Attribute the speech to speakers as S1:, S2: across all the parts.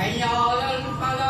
S1: 哎呀，那
S2: jalan.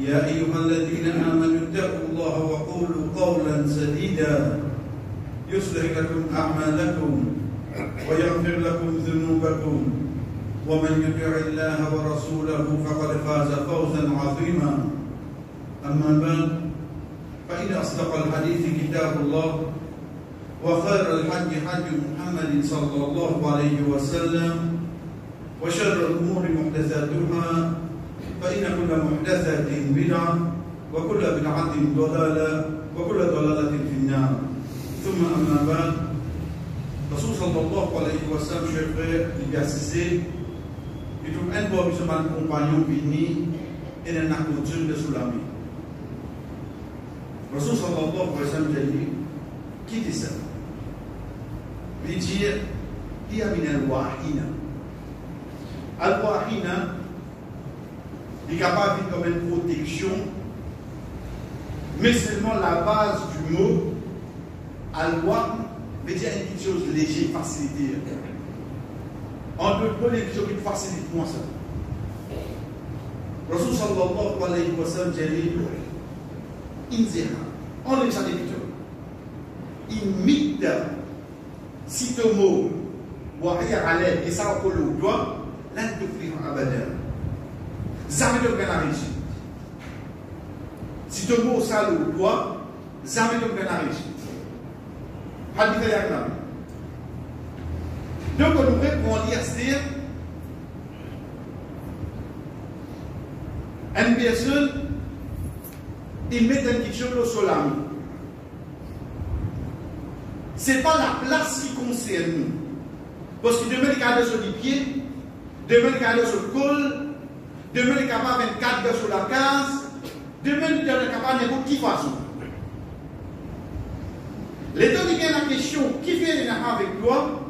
S2: يا أيها الذين آمنوا اتقوا الله وقولوا قولا سديدا. يصلح لكم أعمالكم ويغفر لكم ذنوبكم. ومن يطع الله ورسوله فقد فاز فوزا عظيما. أما بعد فإن أصدق الحديث كتاب الله وخير الحج حج محمد صلى الله عليه وسلم وشر الأمور محدثاتها فإن كل محدثة بدعة وكل بدعة ضلالة وكل ضلالة في النار. ثم أما بعد رسول صلى الله عليه وسلم شيخ الجاسسي يتوب أن بوا بسمان كومبانيون بيني إن نحن جن بسلامي رسول صلى الله عليه وسلم جاني كيف سلام بيجي هي من الواحينة الواحينة est capable de comme une protection, mais seulement la base du mot Al-Wah veut dire une chose légère, facilitée. On peut prendre quelque chose qui facilite moins ça. Rasul sallallahu alayhi wa sallam dit Inzira, est ça des Imite si ton mot, Wahia alẹ́ et ça on peut le doigt, lan tuflihu abadan. Jamais de gagner réussir. Si tu mot ça le doigt, jamais de. Hadith ya kana. Donc on devrait prendre dire une personne il met un quelque chose sur la main. Ce n'est pas la place qui concerne nous. Parce que demain, il a sur les pieds, demain, il a sur le col, demain, il y a 24 heures sur la case, demain, il a capable n'importe qui façon. L'état y a la question, qui fait avec toi?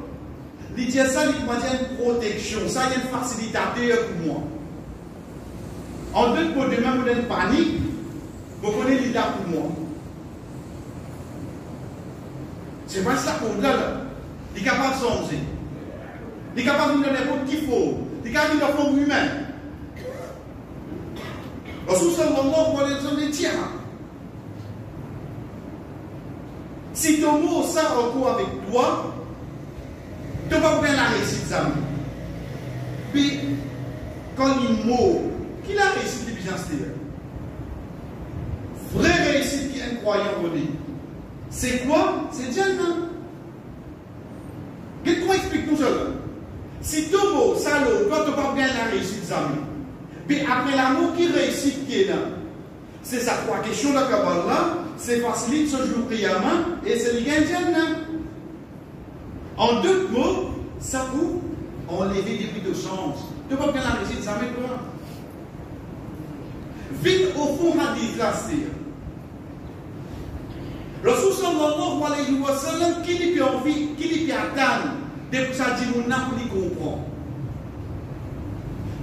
S2: Il dit ça, il m'a une protection, ça, il y a une facilitateur pour moi. En deux pour demain, vous une panique, vous connaissez l'idée pour moi. C'est pas ça qu'on a là. Il est capable de songer. Il est capable de donner n'importe qui faut. Il est capable de faire forme humaine. Rasul sallallahu alayhi wa sallam dit Si ton mot ça encore avec toi, tu vas bien la réussite, ça. Puis, quand il mot, qui la réussite de Byzance Vraie réussite qui est incroyable, c'est quoi? C'est non Qu'est-ce qu'on explique tout seul. Si tout beau, salaud, toi, tu pas bien la réussite, amis. Mais après l'amour qui réussit, qui est là. C'est ça, trois questions de Kabbalah, c'est facilite ce jour priamment et c'est l'Igendien. En deux mots, ça vous enlever des buts de chance. Tu pas bien la réussite, ça met toi. Vite au fond, là, c'est. Rasul sallallahu alayhi wa sallam, qui lui peut envie, qui lui peut attendre, de pour ça dit âme pour lui comprendre.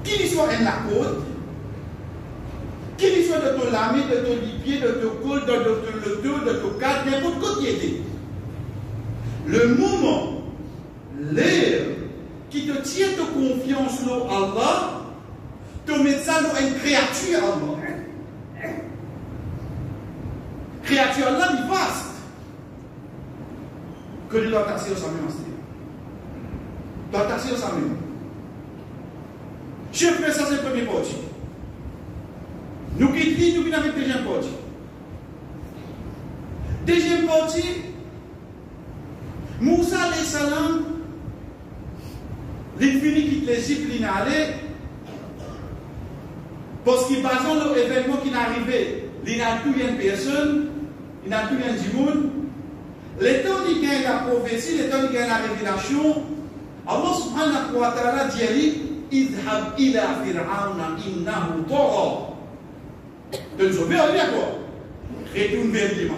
S2: Qui lui soit en la côte, qui lui soit de ton lami, de ton pied, de ton col, de ton loto, de ton cadre, n'importe quoi qui était. Le moment, l'air qui te tient de confiance dans Allah, te met ça dans une créature Allah. Créature là, il vaste. Que nous doit tasser au Samuel Doit fais ça, c'est le premier parti. Nous qui dit, nous qui n'avons deuxième parti. Deuxième partie, Moussa alayhi salam, il finit quitte l'Égypte, il allé, parce qu'il basant l'événement qui est arrivé, il n'a plus une personne, il n'a plus un du monde. Temps qu'il gagne la prophétie, temps qu'il gagne la révélation, Allah subhanahu wa ta'ala dit idhab ila fir'auna innahu tagha. De nous sauver, on dit quoi? Retourne vers lui,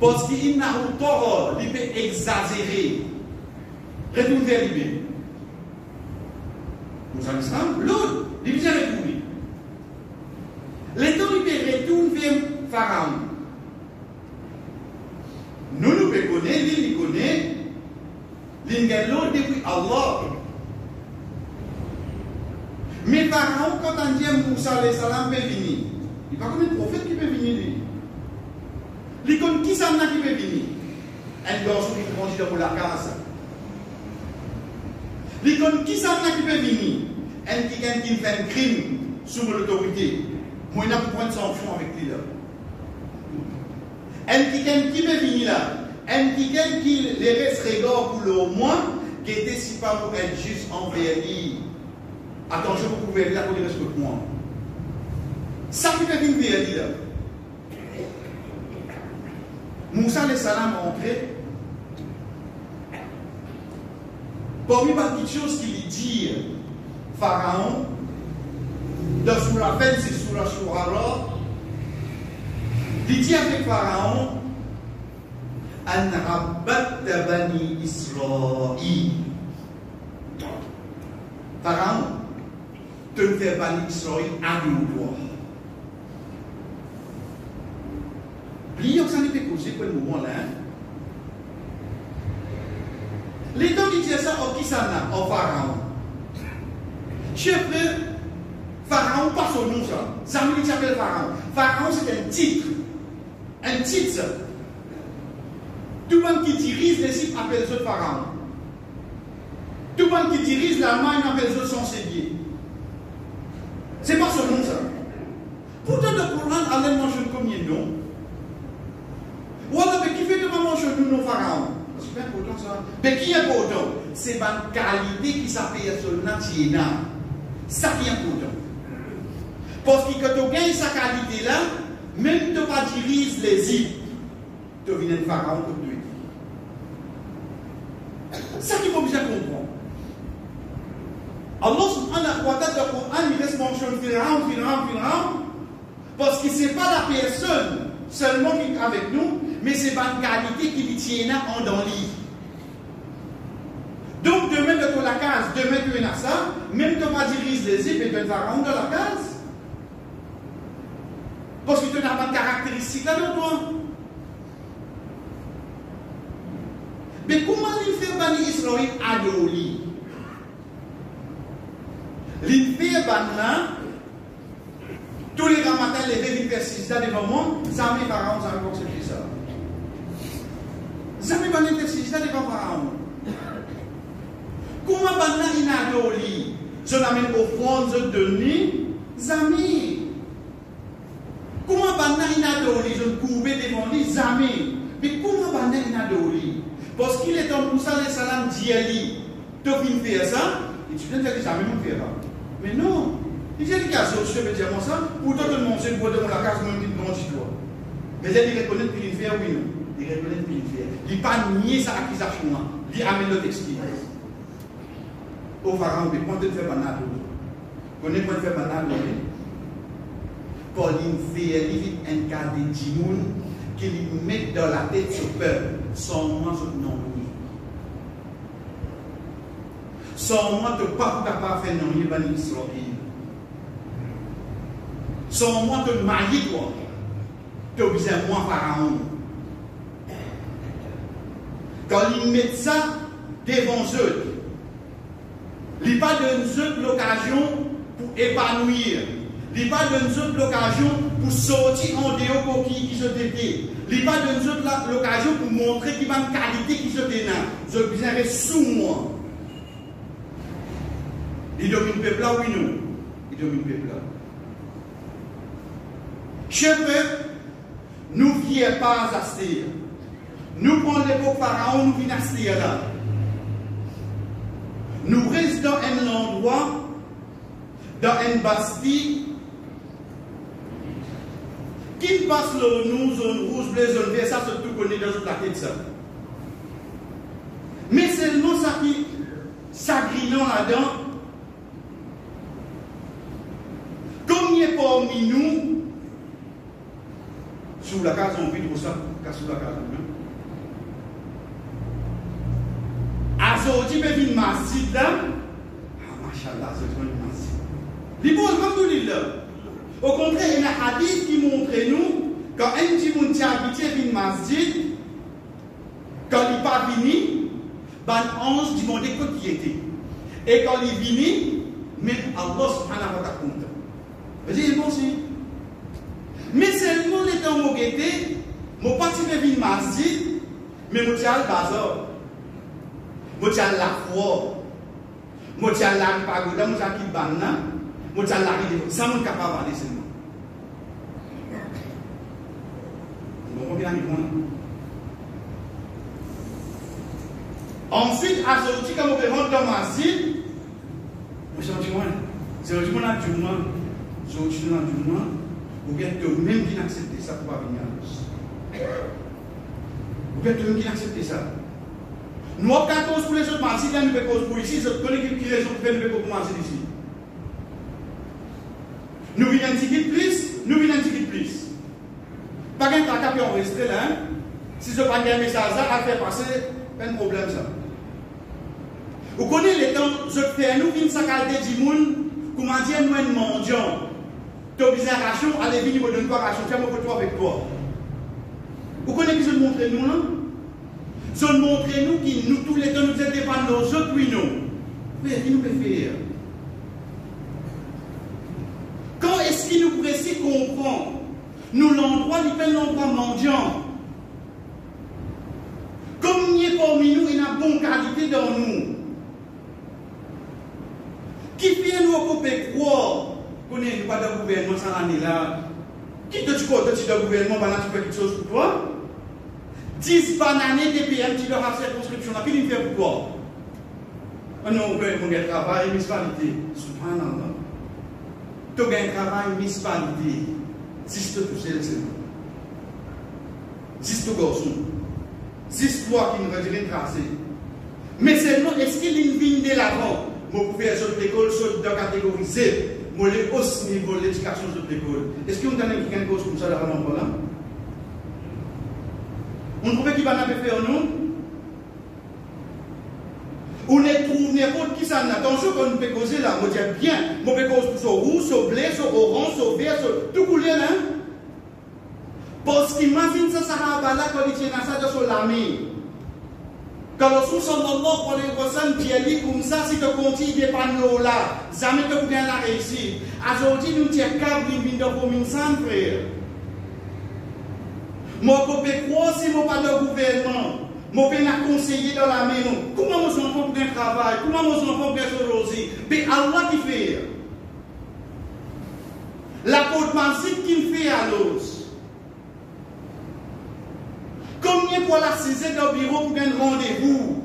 S2: Parce qu'il n'a pas il peut exagérer. Retourne vers lui. Nous avons ça, l'autre, il peut retourner. Le temps il peut retourner vers Pharaon. Nous nous connaissons, lui, il connaît. L'ingénieur depuis Allah. Mais Pharaon, quand on dit Moussa alayhi salam peut venir, il n'y a pas comme un prophète qui peut venir. connaît qui ça qui peut venir? Un garçon qui grandit dans la case. Connaît qui ça qui peut venir? Un qui qui fait un crime sous l'autorité. Moi, il n'a pas prendre sanction avec lui là. Un qui qui peut venir là? Un qui qui les reste regard pour le moins, qui était si pas pour être juste envers lui. Attention, vous pouvez dire pour respecte moi. Ça qui venir vers lui là. Moussa les salam a entré. Parmi les petites choses qu'il dit, Pharaon, dans sous la peine, c'est sous la Shurara, il dit avec Pharaon, An rabbatta bani Israël. Pharaon, Israël à nous toi. Plions, ça n'était causé pour le moment là. Les temps qui disaient ça, au qui ça n'a, au Pharaon. Chef Pharaon, pas son nom ça. Zamili s'appelle Pharaon. Pharaon, c'est un titre. Un titre. Tout le monde qui dirige les sites appelle ce Pharaon. Tout le monde qui dirige l'Allemagne appelle ce chancelier. C'est pas nom ça. Pourtant, le Coran a l'air manger combien de Ou alors, mais qui fait de maman manger nous nos pharaons? C'est pas important ça. Mais qui est important? C'est ma qualité qui s'appelle sur. Ça qui est important. Parce que quand tu gagnes sa qualité là, même tu pas diriger les îles, tu deviens un pharaon comme tu. Ça qu'il faut bien comprendre. Allah subhanahu wa ta'ala, le Coran, il laisse mentionner Pharaon, Pharaon, Pharaon, parce que ce n'est pas la personne seulement qui est avec nous, mais c'est pas une qualité qui lui tient en dans lit. Donc, demain, de la case, demain, tu es ça, même tu vas diriger les îles, et tu pharaon dans la case. Parce que tu n'as pas de caractéristiques là toi. Mais comment il fait Bani Israël adoli Il fait Bani tous les grands matins, les deux persistent devant moi, ça met Pharaon, ça me c'est ça. Ça met Bani persistent devant Pharaon. Comment Bani inadoli Je l'amène au fond de nuit, Zami. Comment banda inadori, je courbé devant lui, jamais. Mais comment banda inadori Parce qu'il est en Moussa les salam d'Yali. tu viens faire ça, et tu viens dire ça, mais non, faire ça. Mais non, il y a des choses, je veux dire ça, pourtant tout le monde la case, moi, je dis non, je dois. Mais elle dit reconnaître qu'il fait, oui, non. Il reconnaît qu'il fait. Il n'est pas nier sa accusation, il amène l'autre excuse. Au pharaon, mais quand tu fais banal, connais quand tu fais banal, Pauline fait un cas de qui met dans la tête ce peuple sans moi je non sans moi tu pas capable de faire non ban Israël sans moi tu marier toi tu besoin moi pharaon quand il met ça devant eux il pas de l'occasion pour épanouir il pas de nous l'occasion pour sortir en dehors pour qui, qui se dédie. Il pas de nous l'occasion pour montrer qu'il y a une qualité qui se déna. Je besoin sous moi. Il domine le peuple là, oui, non. Il domine le peuple là. Cher peuple, nous ne pas à Astir. Nous prenons l'époque pharaon, nous venons à là. Nous restons dans un endroit, dans une bastille, qui passe le nous, zone rouge, bleu, zone vert, ça c'est tout connu dans toute la tête ça. Mais seulement ça qui s'agrinant là-dedans, est parmi nous, sous la case, on vit pour ça, sous la case. Azoti peut venir masjid là. Ah, machallah, c'est une masjid. Il pose comme tout là. Au contraire, il y a un hadith qui montre nous, quand un petit monde qui habité une masjid, quand il n'est pas venu, ben ange demandait que qui était. Et quand il est venu, même Allah subhanahu wa ta'ala Vous dites, bon, si. Mais seulement les temps où j'étais, mon parti de masjid, mais mon tiens le bazar. Mon tiens la foi. Mon tiens la pagoda, mon tiens qui banna. Mon tiens la ride. Ça, mon capable d'aller seulement. Ensuite, à sortir comme on peut rentrer dans ma site, vous savez, c'est le jour moins, sortir dans du moins, ou bien de même qui n'accepte ça pour pas venir à nous. Ou bien de même qui n'accepte ça. Nous avons 14 pour les autres là, nous faisons pour ici, je connais qui les autres fait, nous faisons pour ici. Nous venons petit plus, nous venons petit plus. Pas qu'un tracas qui enregistré là. Hein? Si je prends un message à faire passer, pas de problème ça. Vous connaissez les temps, je fais nous une sacralité du monde, comment dire, nous un mendiant. Tu as besoin ration, allez venir me donner quoi ration, tiens, moi, toi avec toi. Vous connaissez je montre nous là Je montre nous qui, nous tous les temps, nous sommes pas nos autres, oui, nous. Mais qui nous faire Quand est-ce qu'il nous pourrait s'y comprendre? Nous, l'endroit, il fait l'endroit mendiant. Comme il est parmi nous, il a bonne qualité dans nous. Qui fait nous peut croire? Qu'on n'est pas de gouvernement sans l'année là Qui te dit quoi Tu de gouvernement, tu fais quelque chose pour toi? 10 bananes des PM qui leur a circonscription là, qui lui fait ah Non, on peut un travail, municipalité. Subhanallah. Tu as un travail, municipalité. Ziste tout seul, c'est nous. Ziste garçon. Ziste toi qui nous redirait tracé. Mais seulement, est-ce qu'il a une ligne de l'avant Moi, pour faire cette école, soit de les hausses niveau de l'éducation de l'école. Est-ce qu'on a une cause comme ça là là? On trouve qu'il va faire nous on est trouve n'importe qui ça attention quand on peut causer là, on dit bien, on peut causer sur rouge, sur blé, sur orange, sur vert, tout là. Parce qu'imagine ça, ça va là quand il tient ça sur l'ami. Sous sallallahu alayhi wa sallam dit comme ça, si tu continues de panneaux là, jamais tu pourras la réussir. Aujourd'hui, nous sommes câbles, nous sommes comme une frère. Moi, je peux croire si je pas de gouvernement. Mon père a conseillé dans la maison. Comment mon enfant peut un travail? Comment mon enfant peut se loger Mais Allah qui fait. La porte massive qui fait à l'os. fois la saisir dans le bureau pour un rendez-vous.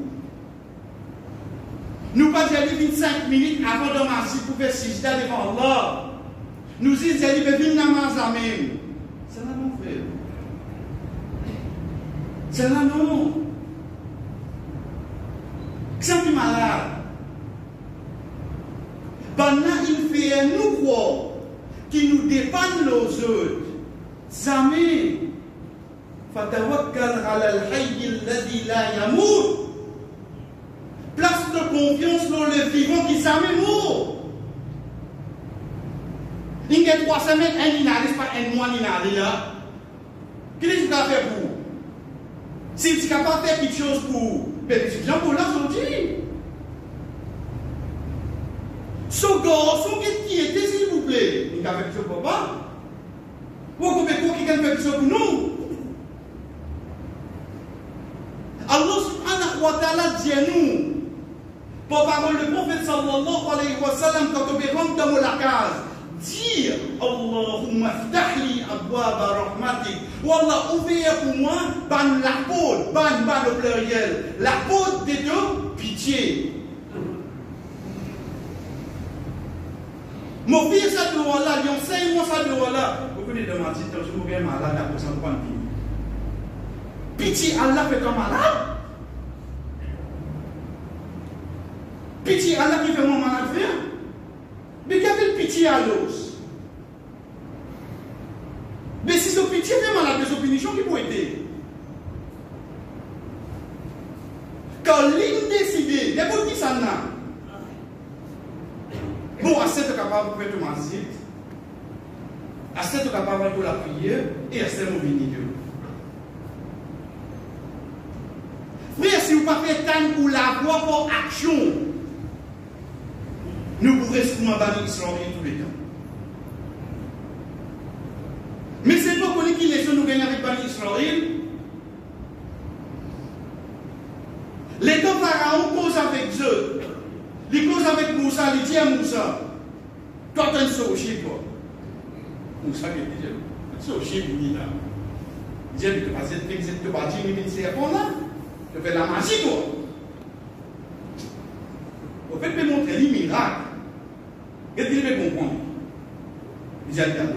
S2: Nous pas 25 minutes avant de marcher pour faire sujda devant Allah. Nous disons, mais viens namaz la même. C'est là non, frère. C'est là non? C'est plus malade. Pendant une fait un nouveau qui nous dépend nos autres. Zamé. Fatawakkal على الحي الذي لا يموت Place de confiance dans le vivant qui jamais mort. Il y a trois semaines, un n'arrive pas un mois n'arrive là. Qu'est-ce que tu as fait pour Si tu n'as pas fait quelque chose pour, mais tu viens pour là sortir. Ce garçon qui était, s'il vous plaît, il a fait quelque chose pour pas. Vous comprenez quoi qui a fait quelque chose pour nous Ta'ala prophète sallallahu alayhi wa sallam, quand dans la case, dire Allahumma ftahli abwaba rahmatik. Wallah, pour moi, ban la peau, ban, ban au pluriel. La peau des deux, pitié. Mon fils, ça doit là, il enseigne moi ça doit là. Vous de malade à de Pitié, Allah fait comme malade. Pitié, Allah qui fait mon malade. Mais quelle pitié à l'os Mais si ce pitié fait malade, des opinions qui vont aider. Quand l'île décide, les gens qui s'en Bon, assez capable de faire tout masjid, assez de capable de la prière et assez de venir Mais si vous ne pas fait temps pour la voix pour action, nous pourrons sûrement banni Israël tous les temps. Mais c'est pas qu'on qui les nous gagnent avec banni Israël. Les deux pharaons causent avec Dieu. Ils causent avec Moussa, ils disent à Moussa, toi tu es un sauché, toi. Moussa qui dit, il dit là. Il dit, tu être exécuté, tu vas dire, mais c'est là? Tu fais la magie, toi. Au fait, de montrer les miracles. Qu'est-ce qu'il veut comprendre? Il a regardé.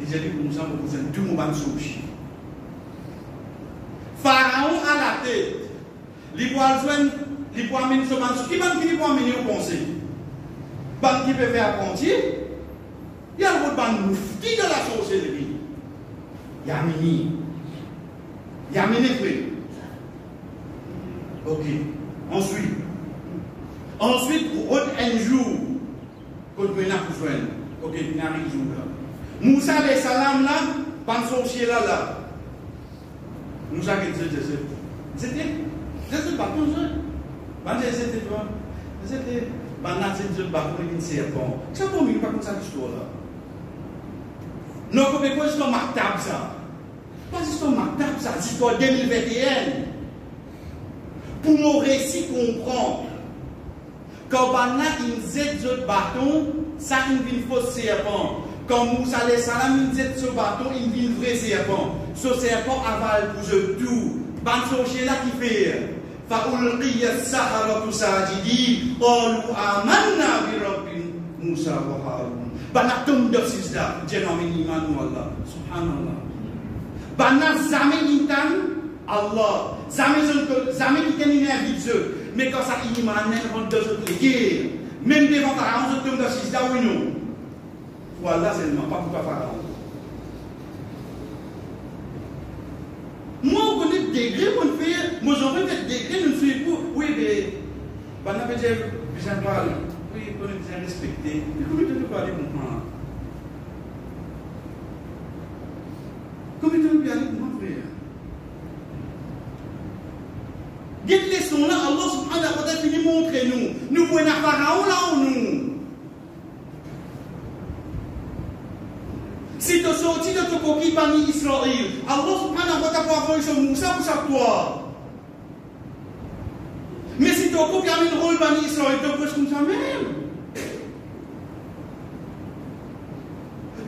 S2: Il a dit comme ça, pour vous tout le va. Pharaon à la tête. Il peut joindre, il ce. Qui va qui amener au conseil Ban qui Il y a le ban moufti de la sorcellerie. Il y a mini. Il y a mini. Ok. Ensuite. Ensuite, pour un jour, kote mwen ak jwen, kote mwen ari joun la. Moussa le salam la, panson chie la la. Moussa ke dje dje se. Zete, zete pa kon jwen. Ban dje zete jwen. Zete, ban nan dje dje bakon e din se yapon. Sa pou mi, pa kon sa kishto la. Non kope kwa jiston maktab sa. Pas jiston maktab sa, jiston 2021. Pou nou resi kompran, Korban la ki mzet zot baton, sa in vin fos serpon. Le salam zot baton, in vin vre serpon. So serpon aval pou zot tou. Ban so che la ki fer. Fa amanna Moussa wa tom sizda, jenamin Allah. Subhanallah. Bana zame intan, Allah. Zame zon, zame. Mais quand ça y est, on deux autres. Même devant Pharaon, je dans non. Voilà seulement, pas pour Pharaon. Moi, on connaît des degrés qu'on fait, moi j'en fais des degrés, je ne suis pas. Oui, mais. Ben, on avait déjà bien parlé. Oui, on est bien respecté. Mais comment parler comprendre Comment tu montrer nous. Nous pouvons faire pharaon là ou nous. Si tu es sorti de ton coquille parmi Israël, Allah subhanahu wa ta'ala va sur Moussa pour sa toi. Mais si tu coquille un rôle parmi Israël, tu peux comme ça même.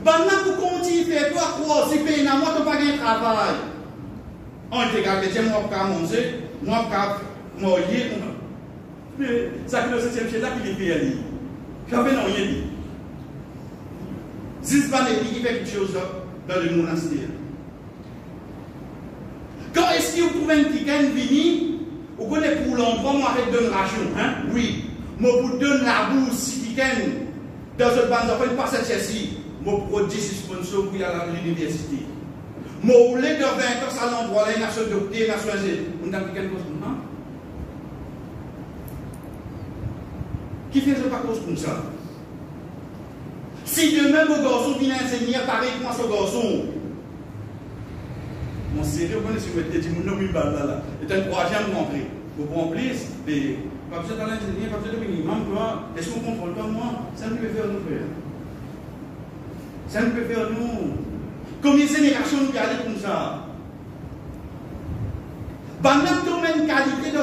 S2: Maintenant, pour continuer à faire toi croire, si tu es moi, tu pas de travail. On te regarde, tiens, moi, je vais manger. Moi, cap, moi, Mais ça que le 7e siècle là, qui est aller. J'avais non rien dit. Zizban et qui fait quelque chose dans le monastère. Quand est-ce que vous trouvez un ticket vini, vous connaissez pour moi avec donne ration, hein? Oui. Moi vous donne la bourse, si ticket, dans une bande d'enfants, pas cette ci moi pour 10 sponsors pour aller à l'université. Moi, vous voulez de 20 ans à l'endroit là, il y a ce docteur, il y a ce On a quelque chose comme ça. Qui fait ce pas comme ça? Si demain mon garçon vient enseigner pareil moi ce garçon, mon sérieux, vous connaissez, je dit, mon nom, il là. C'est un troisième. Vous comprenez, pas besoin d'aller enseigner, pas besoin de minimum, toi, laisse-moi contrôler toi, moi, ça ne peut faire nous faire. Ça ne peut faire nous. Combien de générations nous gardons comme ça une qualité de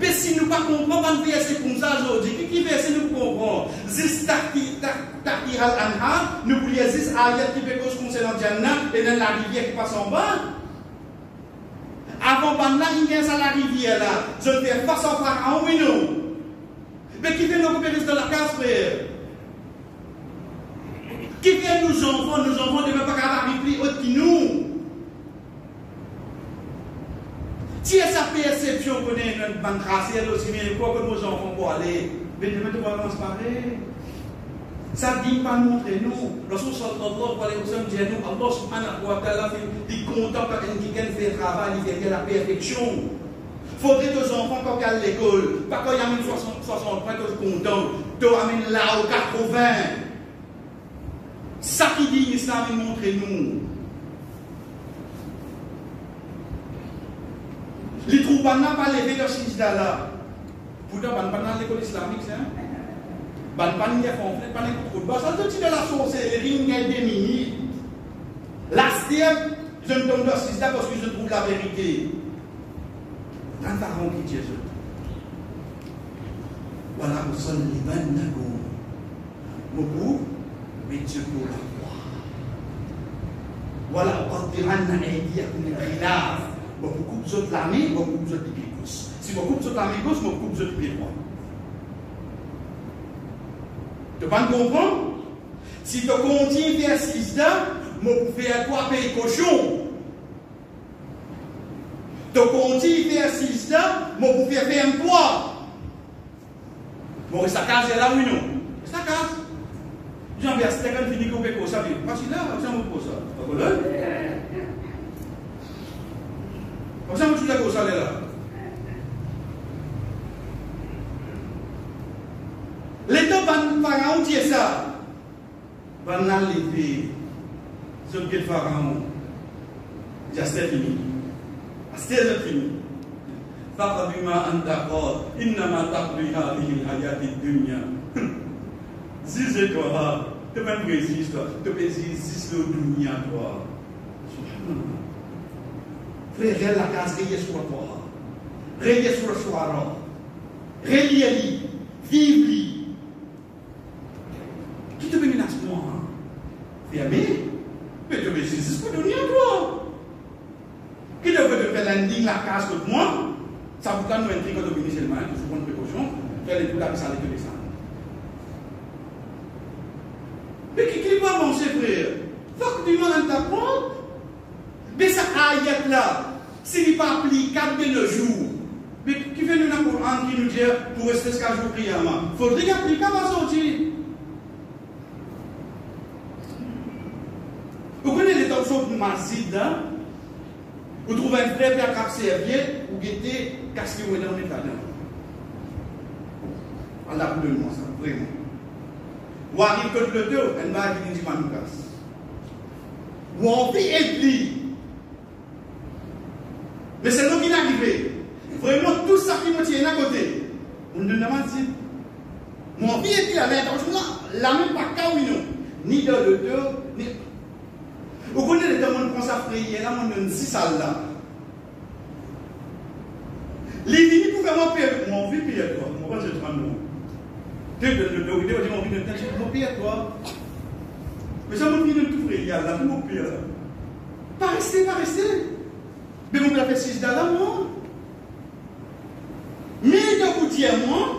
S2: Mais si nous ne comprenons pas, on verset comme ça aujourd'hui. Qui verset nous comprenons takir al anha, nous voulions zis ayat qui fait cause concernant Jannah et dans la rivière qui passe en bas. Avant pendant il y a la rivière là, je fais face à Pharaon, oui non? Mais qui fait nous couper dans la case, frère? Qui fait nous enfants, nos enfants ne devaient pas arriver plus haut que nous? Si sa perception connaît notre banque raciale aussi, mais quoi que nos enfants pour aller, mais demain tu vas pareil. Ça ne dit pas montrer nous. Rasul sallallahu alayhi wa sallam dit nous, Allah subhanahu wa ta'ala dit content quand quelqu'un fait travail, il fait la perfection. Faudrait que nos enfants, quand à l'école, pas quand ils amènent 60 points, que je content, tu amènes là au 80. Ça qui dit l'islam, il n'ont pas leur sijda là. Pourtant, pas l'école islamique, c'est un. Ban pas a fait, pas l'école. Bah, ça te de la des. La step, je me donne leur sijda parce que je trouve la vérité. Dans ta. Voilà, nous sommes les banagos. Beaucoup, mais Dieu pour la croix. Voilà, on dira, a beaucoup coupe de la main, beaucoup coupe. Si vous coupe de la main gauche, coupe de pied droit. Tu vas comprendre? Si tu continues vers 6 ans, vous pouvez faire toi payer cochon. Tu continues vers 6 ans, vous pouvez faire un poids. Bon, ça casse là, oui, non? Jean-Pierre, c'était quand fini qu'on fait ça, parce que là, ça me ça? Vous Pasal macam jago salah lah. Lepas ban Pharaon dia sa, ban nalipi, sebut Pharaon, jasta fini, asal fini. فقد ما أنت قال إنما تقضي هذه الحياة الدنيا زيزي toi tu peux résister toi tu peux résister au dunia toi subhanallah Frère, la case, rayez sur toi. Rayez sur le soir. Rayez-lui. Vive-lui. Qui te menace moi Fermé Mais tu me dis, c'est ce que tu à toi. Qui devrait te faire landing la case contre moi? Ça vous donne un truc de ministre seulement, il faut prendre précaution. Faire les coups d'arrêt, ça les descendre. Mais qui, va avancer, frère? Faut que tu demandes ta porte. Mais ça ayat là, s'il n'est pas applicable de nos jours, mais qui fait nous dans le Coran qui nous dit pour rester jusqu'à jour il faudrait qu'il applicable à sortir. Vous connaissez les torsions de Mazid là Vous trouvez un frère qui a servir, vous guettez, qu'est-ce que vous avez là-dedans Allah vous donne ça, vraiment. Ou arrive que le deux, elle m'a dit, dit, nous casse. Ou et mais c'est nous qui arrivé. Vraiment, tout ça qui nous tient à côté. Maintenant, dit, mon vie était à l'intention là, la même pas non. Ni dans le deux, ni. Vous connaissez les gens qui ça prier, là, on donne 6 salles là. Les vignes pour mon père, mon vie toi, mon je te rends Tu de le deux, je dis mon vie de temps, mon pire toi. Mais m'a mis de tout a là, mon pire là. Pas rester, pas rester. Mon père fait 6 dollars, moi. Mais de vous dire, moi,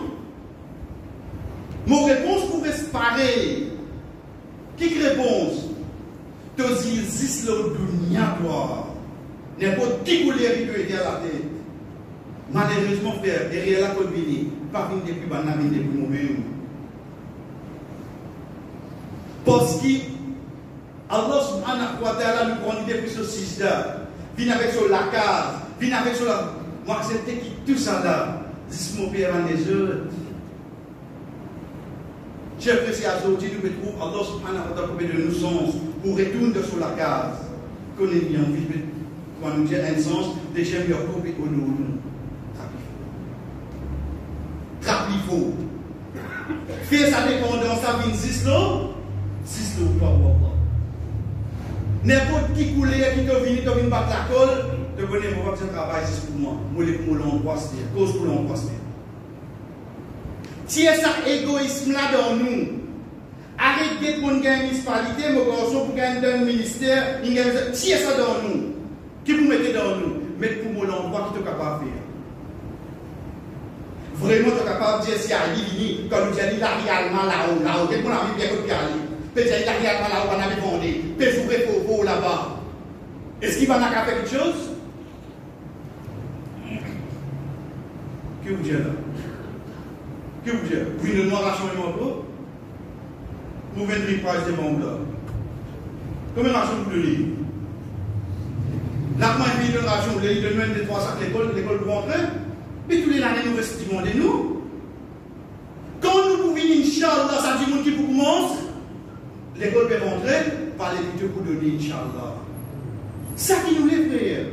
S2: mon réponse pourrait se parer. Quelle réponse Te dire, zis le dunia, toi. N'importe qui voulait à la tête. Malheureusement, frère, derrière la vini, pas une depuis banane, depuis moi-même. Parce que Allah subhanahu wa ta'ala nous prend depuis ce vient avec sur la case, vient avec sur la. Moi, accepter qui tout ça là, dis mon père les autres. Chers frères et aujourd'hui, nous retrouvons Allah subhanahu wa ta'ala de nous sens pour retourner sur la case. Qu'on ait bien quand nous un sens, et au nous. Trapifo. Faire sa dépendance à 26 lots, 6 lots, pas. N'importe qui coulait qui te vient, te vient battre la colle, te connais, moi, je travail, c'est pour moi. Moi, les pour l'angoisse, cause pour l'angoisse. Si ça égoïsme là dans nous, arrêtez pour une municipalité, mon garçon, pour gagner un ministère, si ça dans nous, qui vous mettez dans nous, mettez pour mon endroit qui est capable de faire. Vraiment, tu es capable de dire si Ali vini, quand nous il a réellement là-haut, là-haut, quelqu'un a vu bien que tu aller. Peut-être il a réellement là-haut, on avait fondé. Peut-être vous là-bas. Est-ce qu'il va en faire quelque chose? Que vous dites là? Que vous dites? Vous venez de noir à changer mon pot? Vous venez de page de bombes là? Combien d'argent vous donnez? L'argent est mis de l'argent, vous donnez même des trois sacs l'école, l'école vous rentrez? Mais tous les années, nous restons de nous. Quand nous pouvons, Inch'Allah, ça dit monde qui vous commence, l'école peut rentrer, par les vidéos pour donner, Inch'Allah. Ça qui nous les fait.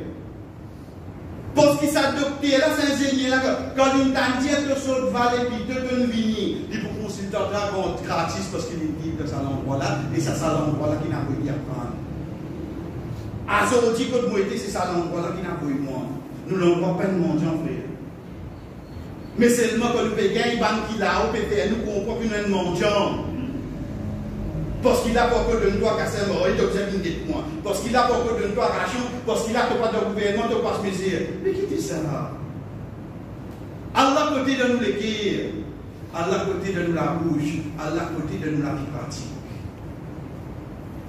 S2: Parce qu'il s'adopté, là, c'est ingénieur, là, quand il t'a dit de saute valet, puis de donne vini, il faut consulter un gratis parce qu'il dit de ça l'endroit-là, et c'est ça l'endroit-là qui n'a pas eu à prendre. Azoti, quand moi été, c'est ça l'endroit-là qui n'a pas eu moi. Nous l'envoie pas de en frère. Mais seulement quand nous payons, il va nous là, au PTN, nous comprenons qu'une mendiant. Parce qu'il a peur de nous casser mort, il observe une dette moi. Parce qu'il a peur de nous arracher, parce qu'il a pas de gouvernement, de passe plaisir. Mais qui dit ça là Allah côté de nous les guerres, Allah côté de nous la rouge, Allah côté de nous la vivati.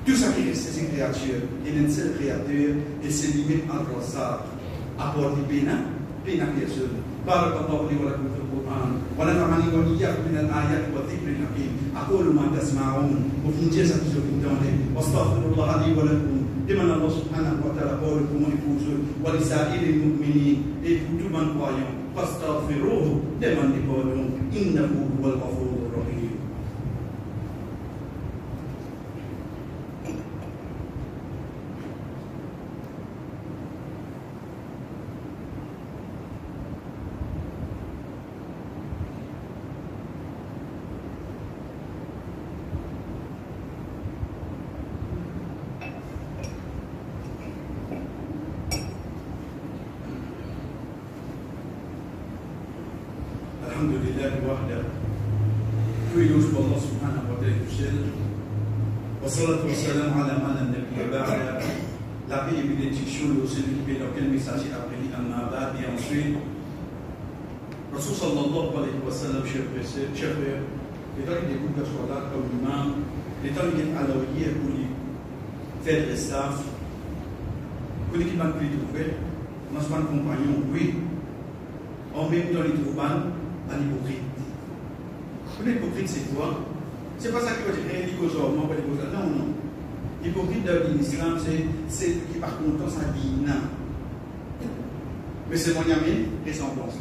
S2: Tout ça qui reste, c'est une créature. Il est un seul créateur, et c'est lui-même en ça. Apporte du pénal, pénal personne. Par le papa, on القرآن ونفعني وإياكم من الآيات والذكر الحكيم أقول ما تسمعون وفي جزء في واستغفر الله لي ولكم لمن الله سبحانه وتعالى قولكم ونفوسه ولسائر المؤمنين كتبا قايم فاستغفروه لمن يقولون إنه هو الغفور salam ala manan nabiya. La paix et bénédiction sur celui qui a pris Amma Abad et ensuite. Rasul sallallahu alayhi wa sallam, cher l'état de Solat comme imam, l'état des alaouïs pour lui faire des staffs, m'a pris trouvé, mon compagnon, oui, en même temps, il trouve à l'hypocrite. L'hypocrite, c'est quoi? C'est pas ça que je dire, eh, il dit hommes, non, non. L'hypocrite dans l'islam, c'est celui qui, par contre, dit non. Mais c'est mon ami, ressemblance.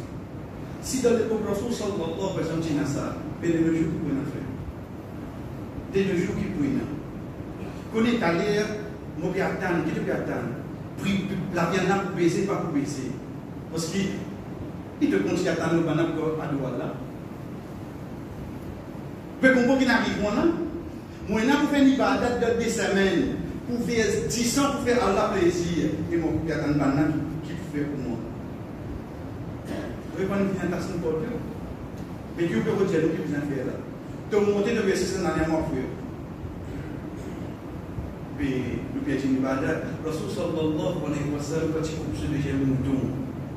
S2: Si dans le peuple Rasul sallallahu alayhi wa sallam, ça, mais le jour qui faire. Dès le jour qui peut Qu'on est allé, qui te attendre La viande baiser, pas pour. Parce que il te continue à là. Vous pouvez qu'il là? Moi, je faire une ibadat de deux semaines, pour faire 10 ans, pour faire Allah plaisir. Et moi, je vais attendre qui fait pour moi. Vous pouvez prendre une personne pour Dieu. Mais Dieu peut retirer ce que vous avez fait là. Donc, monter de verset, dans les mois Puis, pouvons dire une ibadat. Rasul sallallahu alayhi wa sallam, quand il coupe ce déjà mouton,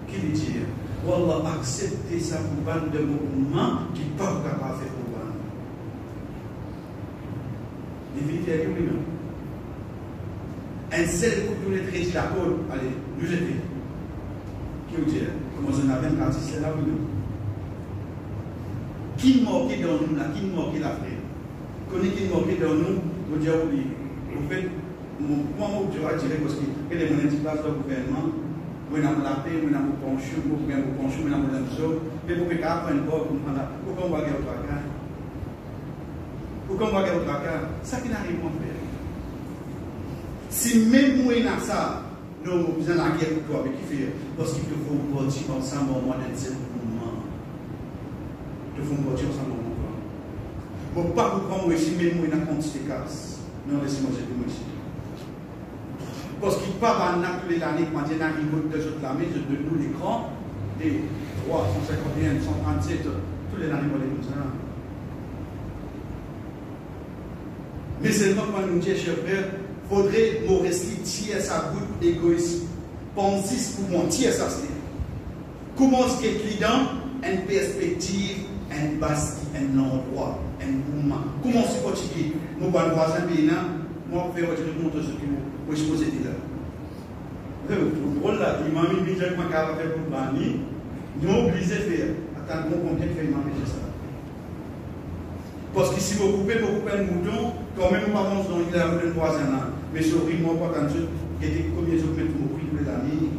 S2: qui lui dit Wallah, acceptez pour bande de mouvements qui ne peuvent pas faire vérités, oui, non. Un seul coup de côte, allez, nous jeter. Qui vous dit Comment on a 24 c'est là, oui, non. Qui manquait dans nous là? Qui manquait la frère? Qui manquait dans nous Vous oui, vous faites, moi, je vais dire parce que qui passent au gouvernement, va gagner au tracas. Pourquoi on va gagner au tracas Ça qui n'arrive pas à. Si même moi, ça, nous avons la guerre pour toi, mais Parce qu'il te faut ensemble au moins d'un moment. Il au. Bon, pas moi, moi, de casse. Moi ici. Parce qu'il part en acte l'année, quand il y un niveau de l'année, de nous l'écran, et 3, 151, 137, tous les années, on les comme ça. Mais seulement quand nous disons, cher frère, faudrait nous rester sa goutte d'égoïsme. Pensez moi, tirer sa c'est. Comment est-ce dans une perspective, un basti, un endroit, un mouvement. Comment possible Nous, le voisin moi, je vais vous montrer ce que vous là, il m'a mis il a fait pour nous obligés de faire. Attends, combien de mis ça Parce que si vous coupez, vous coupez un mouton, quand même, on avance dans il a un voisin là. Mais sur le moi, quand je était combien de mètres pour prix pour l'année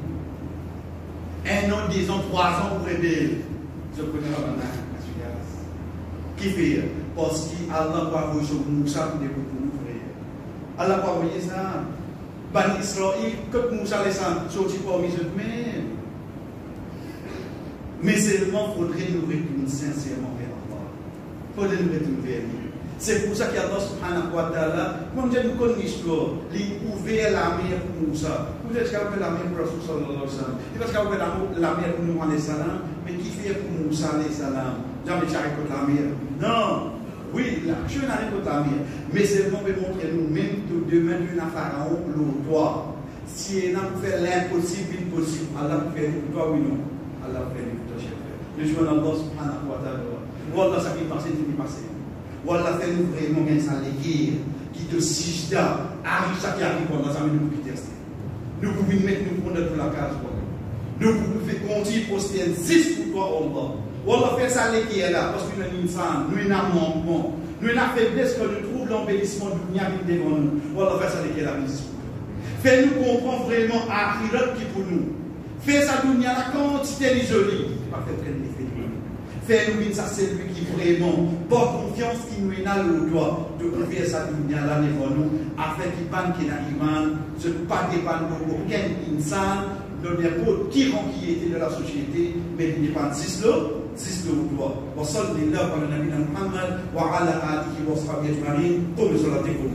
S2: Un an, dix ans, trois ans pour aider. Je connais la banane, Qui fait Parce qu'Allah va vous sur Moussa pour des Allah va envoyer ça. Ban Israël, que Moussa les sorti parmi eux-mêmes. Mais seulement faudrait nous retourner sincèrement vers Allah. Faudrait nous retourner vers lui. C'est pour ça qu'Allah subhanahu wa ta'ala, comme je nous connais l'histoire, il ouvert la mer pour Moussa. Vous êtes capable de la mer pour Rasul sallallahu alayhi wa sallam. Il va capable de la mer pour nous alayhi salam, mais qui fait pour Moussa alayhi salam Jamais j'arrive contre la mer. Non. Oui, là, je n'arrive à la mer. Mais seulement pour montrer nous-mêmes que demain, Dieu n'a pharaon toi. Si il a fait l'impossible, l'impossible, Allah faire pour toi, oui, non. Allah faire pour toi, cher frère. Je joue Allah subhanahu wa ta'ala. Voilà ça qui est passé, c'est qui est passé. Voilà, fais-nous vraiment un ça guerre qui te sijda, arrive ça qui arrive pendant ça, mais nous pouvons tester. Nous pouvons mettre nous prendre dans la case. Nous pouvons faire continuer poster 6 pour toi, Allah. Voilà, fais ça qui est là, parce que nous sommes insan, nous avons un manquement, nous avons une faiblesse que nous trouvons l'embellissement du dunya devant nous. Voilà, ça qui est là, Fais-nous comprendre vraiment à qui pour nous. Fais ça dunya la quantité de jolie. Pas fait très Fais-nous ça, c'est lui qui vraiment porte confiance, qui nous a le droit de confier sa dunya là devant nous, afin qu'il panne qu'il arrive, ce pas dépendre de aucun insan, de n'importe qui rend qui était de la société, mais il n'est pas six là, six là ou toi. وصل الله على نبينا محمد وعلى اله وصحبه اجمعين قم صلاتكم